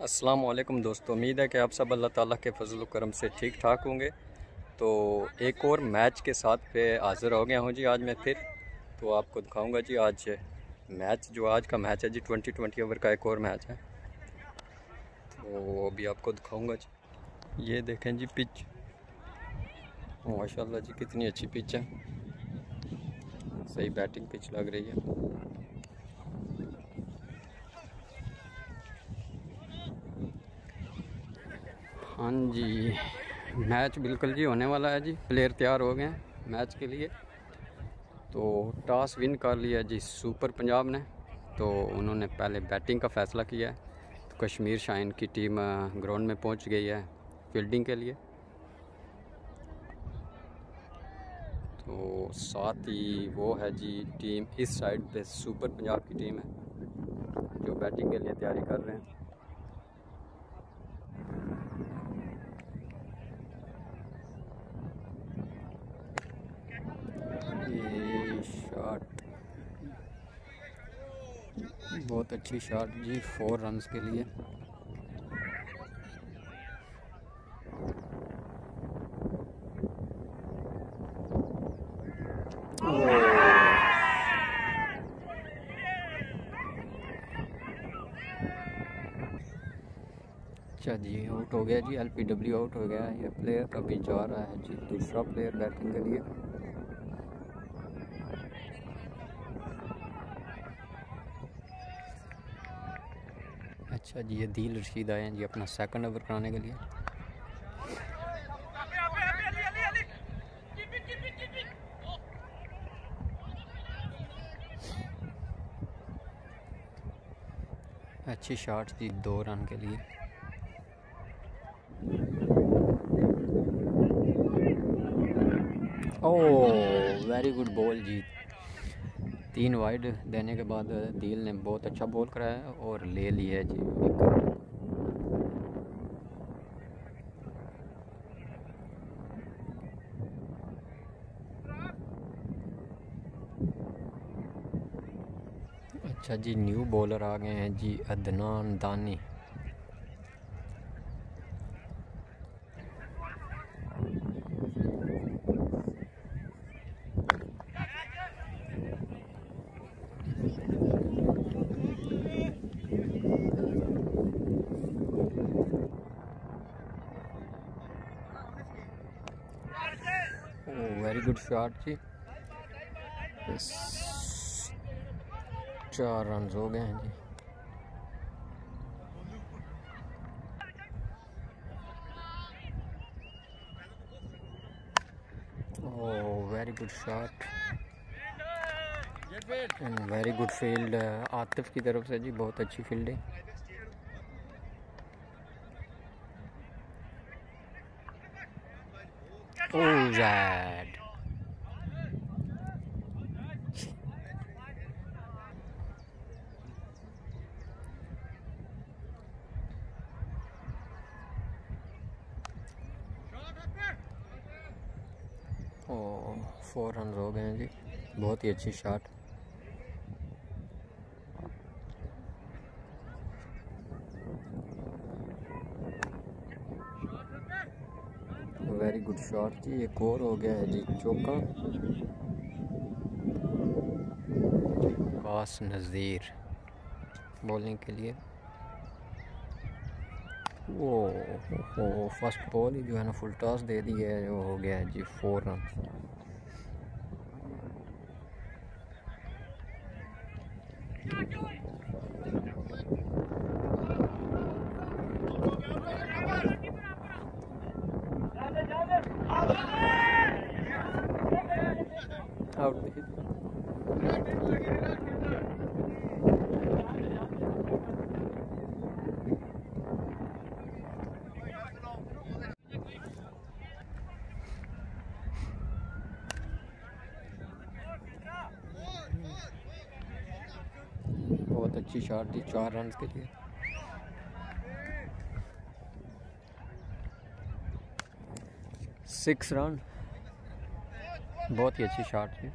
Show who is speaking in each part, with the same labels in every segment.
Speaker 1: السلام علیکم دوستو، امید ہے کہ آپ سب اللہ تعالیٰ کے فضل و کرم سے ٹھیک ٹھاک ہوں گے۔ تو ایک اور میچ کے ساتھ پہ حاضر ہو گیا ہوں جی آج میں پھر۔ تو آپ کو دکھاؤں گا جی آج میچ جو آج کا میچ ہے جی ٹوینٹی ٹوینٹی اوور کا ایک اور میچ ہے۔ تو ابھی آپ کو دکھاؤں گا جی۔ یہ دیکھیں جی پچ ماشاء اللہ جی کتنی اچھی پچ ہے۔ صحیح بیٹنگ پچ لگ رہی ہے۔ ہاں جی میچ بالکل جی ہونے والا ہے جی پلیئر تیار ہو گئے ہیں میچ کے لیے۔ تو ٹاس ون کر لیا جی سپر پنجاب نے۔ تو انہوں نے پہلے بیٹنگ کا فیصلہ کیا ہے۔ تو کشمیر شائن کی ٹیم گراؤنڈ میں پہنچ گئی ہے فیلڈنگ کے لیے۔ تو ساتھ ہی وہ ہے جی ٹیم اس سائڈ پہ سپر پنجاب کی ٹیم ہے، جو بیٹنگ کے لیے تیاری کر رہے ہیں شاٹ بہت اچھی شاٹ جی فور رنز کے لیے۔ اچھا جی آؤٹ ہو گیا جی ایل پی ڈبلیو آؤٹ ہو گیا، یہ پلیئر ابھی جا رہا ہے جی دوسرا پلیئر بیٹنگ کے لیے۔ اچھا جی یہ دیل رشید آئے ہیں جی اپنا سیکنڈ اوور کرانے کے لیے۔ اچھی شاٹ جی دو رن کے لیے۔ او ویری گڈ بول جی۔ تین وائڈ دینے کے بعد دیل نے بہت اچھا بول کرایا اور لے لی ہے جی اچھا جی نیو بولر آ گئے ہیں جی ادنان دانی ویری گڈ شاٹ جی۔ چار رنز ہو گئے ہیں جی۔ Very good shot very good field Atif کی طرف سے جی بہت اچھی fielding Oh, Zad. Four runs ہو گئے ہیں جی۔ بہت ہی اچھی شاٹ۔ ویری گڈ شاٹ جی ایک اور ہو گیا ہے جی چوکا۔ کاس نذیر بولنگ کے لیے۔ وہ فرسٹ بال ہی جو ہے نا فل ٹاس دے دی ہے جو ہو گیا جی فور رن بہت چار دی چار رنز کے لیے۔ Six run. بہت ہی اچھی شاٹ تھی۔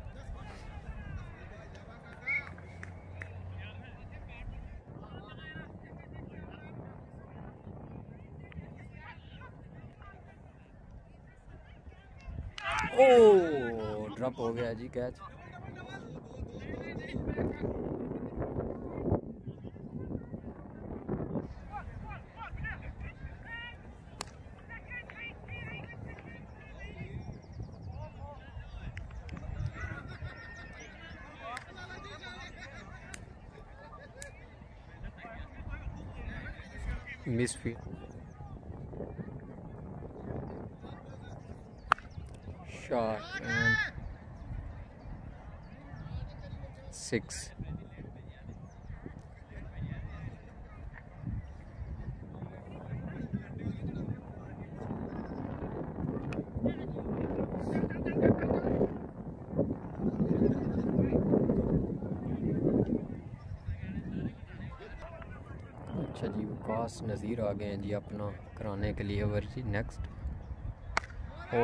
Speaker 1: او ڈرپ ہو گیا جی catch. misfit. Shot and six. اچھا جی وکاس نظیر آ گئے ہیں جی اپنا کرانے کے لیے ورزی نیکسٹ او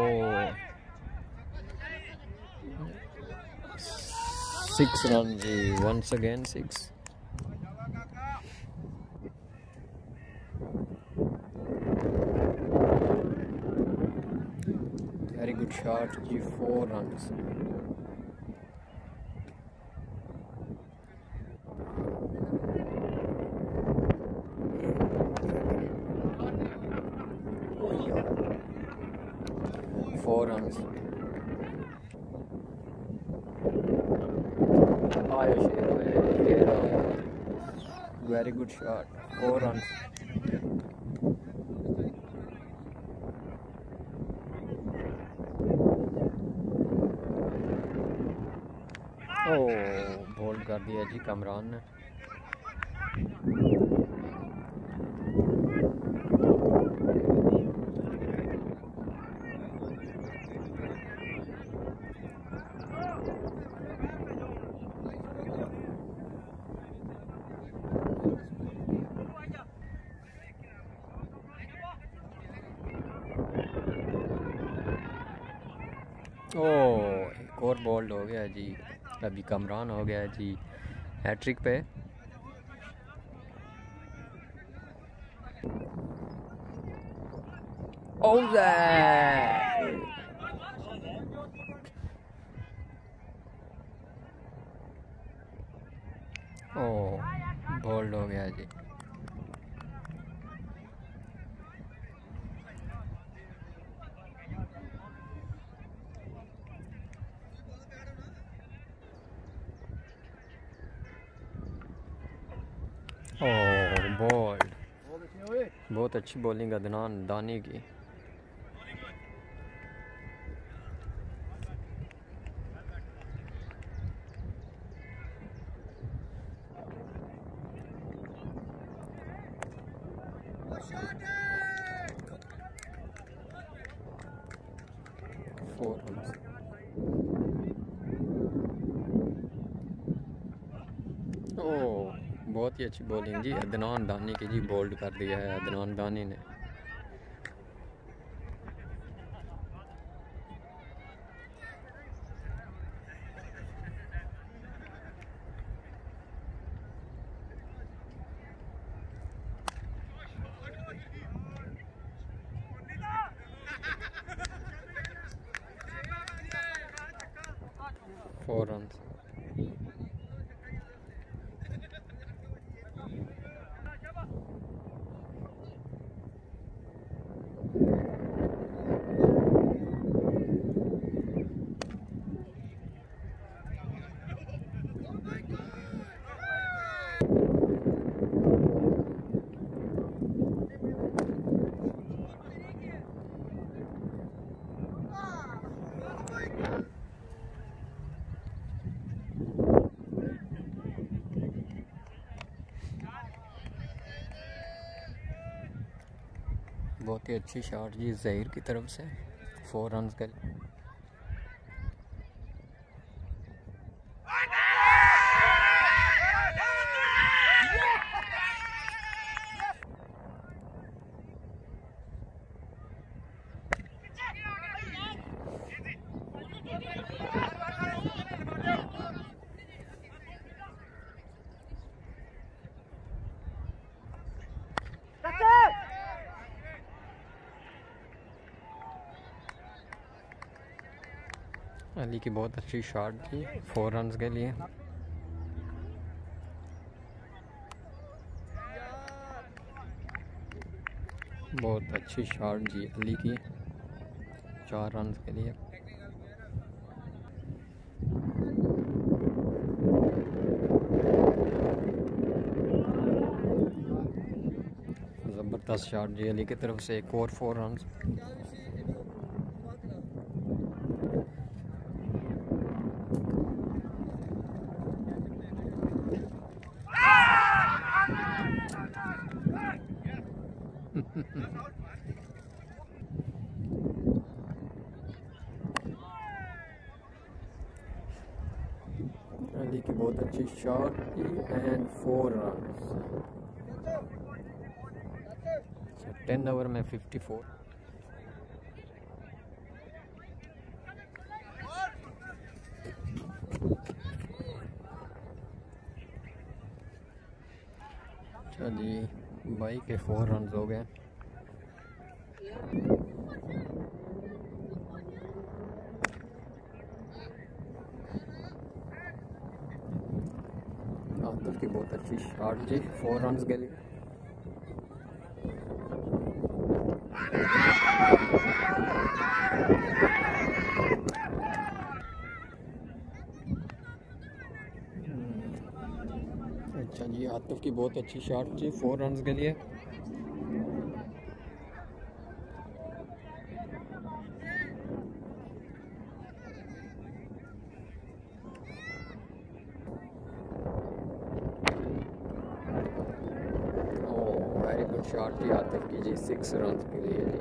Speaker 1: سکس رن جی once again six very good shot جی four runs four runs very good shot four runs او بولڈ کر دیا جی کمران نے او ایک ہو گیا جی ابھی کمران ہو گیا جی ہیٹرک پہ او بولڈ ہو گیا جی او بولڈ بہت اچھی بولنگ ادنان دانی کی فور رنس او بہت ہی اچھی بولنگ جی عدنان دانی کی جی بولڈ کر دیا ہے، عدنان دانی نے۔ فور رنس بہت ہی اچھی شاٹ جی ظہیر کی طرف سے فور رنز کا علی کی بہت اچھی شاٹ تھی فور رنز کے لیے۔ بہت اچھی شاٹ جی علی کی، چار رنز کے لیے۔ زبردست شاٹ جی علی کی طرف سے، ایک اور فور رنز علی کی بہت اچھی شاٹ تھی and four runs ten over میں ففٹی فور اچھا جی بائی کے فور رنز ہو گئے۔ مختلف کی بہت اچھی شاٹ جی فور رنز کے لیے۔ اچھا جی عاطف کی بہت اچھی شاٹ تھی فور رنز کے لیے۔ شارٹ گڈ آتف تھی کی جی سکس رنز کے لیے جی۔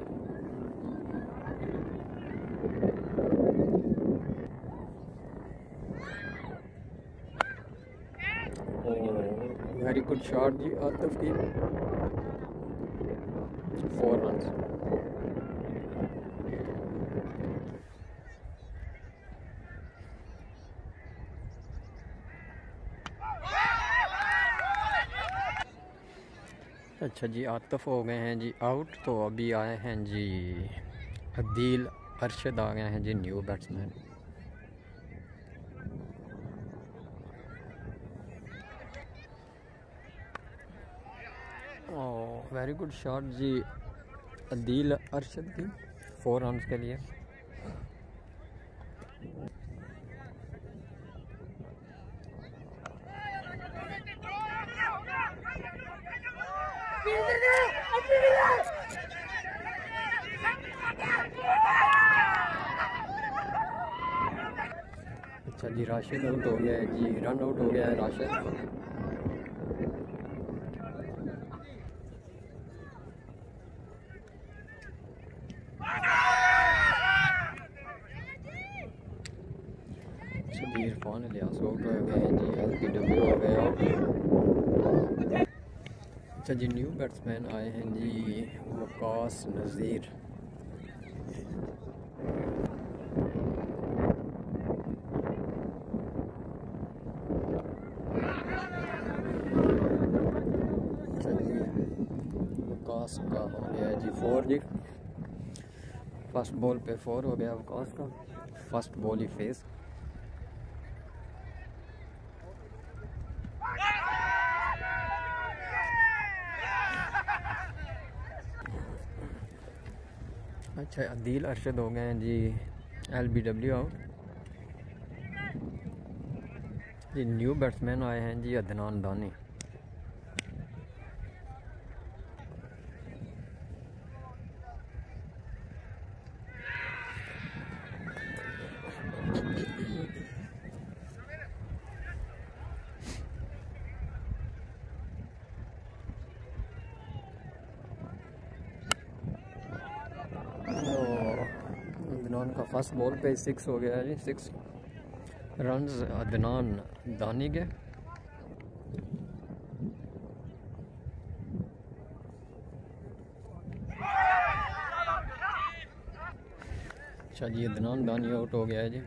Speaker 1: ویری گڈ شارٹ جی آتف کی فور رنز اچھا جی عاطف ہو گئے ہیں جی آؤٹ تو ابھی آئے ہیں جی عدیل، ارشد آ گئے ہیں جی new batsman very good shot جی عدیل، ارشد کی فور رنس کے لیے۔ اچھا جی راشد آؤٹ ہو گیا ہے۔ جی رن آؤٹ ہو گیا ہے، راشد۔ عرفان الیاس آؤٹ ہو گئے ہیں۔ جی ایل پی ڈبلیو ہو گئے آؤٹ اچھا جی نیو بیٹسمین آئے ہیں۔ جی وقاص نذیر اچھا جی وقاص کا فور جی۔ فرسٹ بال پہ فور ہو گیا وقاص کا۔ فرسٹ بال ہی فیس اچھا عدیل ارشد ہو گئے ہیں جی۔ ایل بی ڈبلیو آؤٹ جی نیو بیٹسمین آئے ہیں جی عدنان دانی۔ عدنان بال پہ سکس ہو گیا جی سکس رنز عدنان دانی کے۔ اچھا جی عدنان دانی آؤٹ ہو گیا ہے جی۔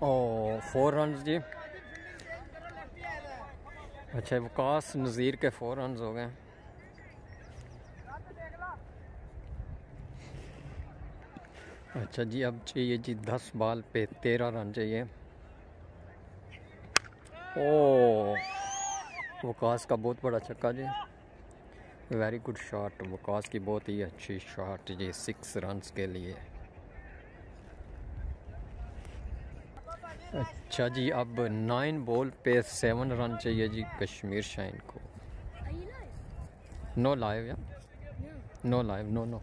Speaker 1: او فور رنز جی۔ اچھا وکاس نذیر کے فور رنز ہو گئے۔ اچھا جی اب چاہیے جی دس بال پہ تیرہ رن چاہیے۔ او وکاس کا بہت بڑا چکا جی۔ ویری گڈ شاٹ وکاس کی بہت ہی اچھی شاٹ جی سکس رنز کے لیے۔ اچھا جی اب نائن بول پہ سیون رن چاہیے جی کشمیر شائن کو۔ نو لائیو یا؟ نو لائیو، نو نو۔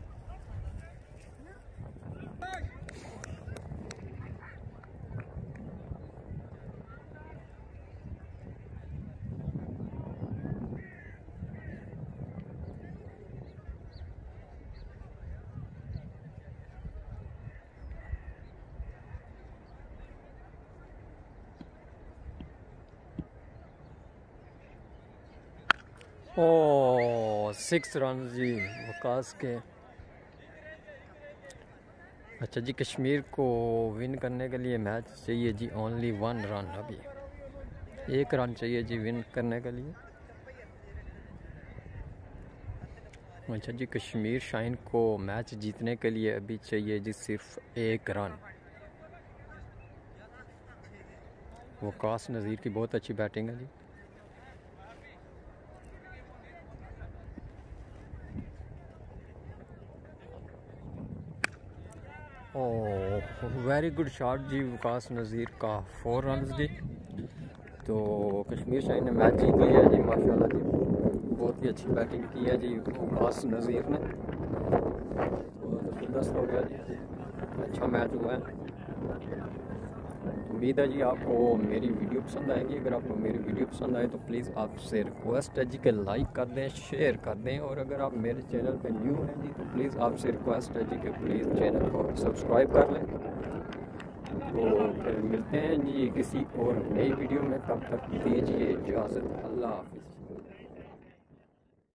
Speaker 1: او سکس رن جی وکاس کے اچھا جی کشمیر کو ون کرنے کے لیے میچ چاہیے جی اونلی ون رن ابھی ایک رن چاہیے جی ون کرنے کے لیے اچھا جی کشمیر شائن کو میچ جیتنے کے لیے ابھی چاہیے جی صرف ایک رن وکاس نظیر کی بہت اچھی بیٹنگ ہے جی ویری گڈ شاٹ جی وکاس نذیر کا فور رنز جی۔ تو کشمیر شاہی نے میچ جیت لیا جی ماشاء اللہ جی۔ بہت ہی اچھی بیٹنگ کی ہے جی وکاس نذیر نے۔ زبردست ہو گیا جی۔ اچھا میچ ہوا ہے۔ امید ہے جی آپ کو میری ویڈیو پسند آئے گی۔ اگر آپ کو میری ویڈیو پسند آئے تو پلیز آپ سے ریکویسٹ ہے جی کہ لائک کر دیں شیئر کر دیں۔ اور اگر آپ میرے چینل پہ نیو ہیں جی تو پلیز آپ سے ریکویسٹ ہے جی کہ پلیز چینل کو سبسکرائب کر لیں۔ تو پھر ملتے ہیں جی کسی اور نئی ویڈیو میں۔ تب تک دیجیے جی اجازت۔ اللہ حافظ۔